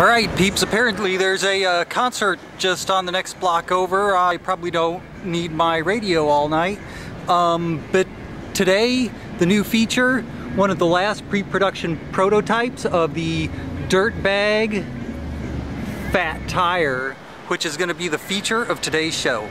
All right, peeps, apparently there's a uh, concert just on the next block over. I probably don't need my radio all night. Um, but today, the new feature, one of the last pre-production prototypes of the Dirtbag PhatTyre, which is going to be the feature of today's show.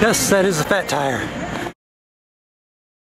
Yes, that is a fat tire.